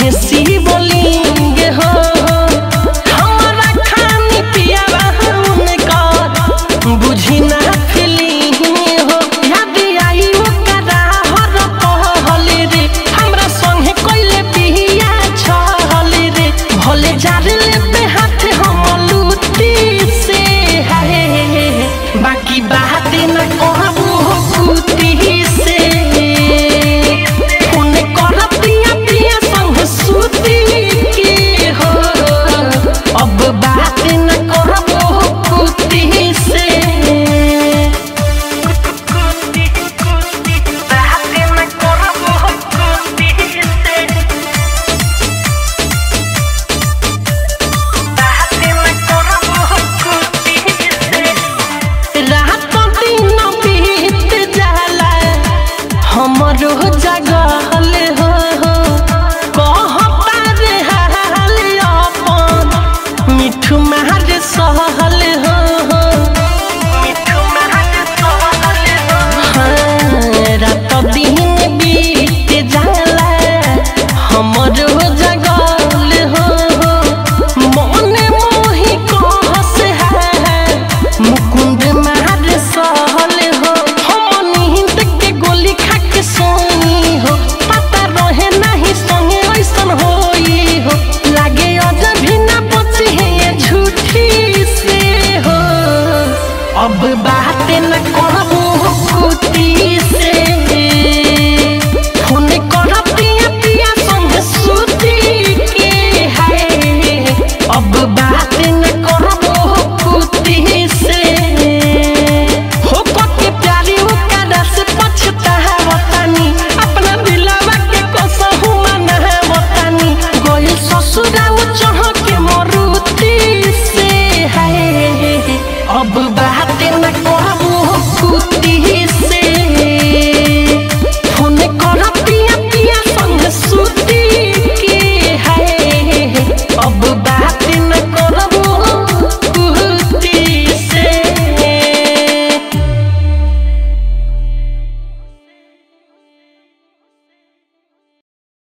hissy saha beban Oh, bubah hati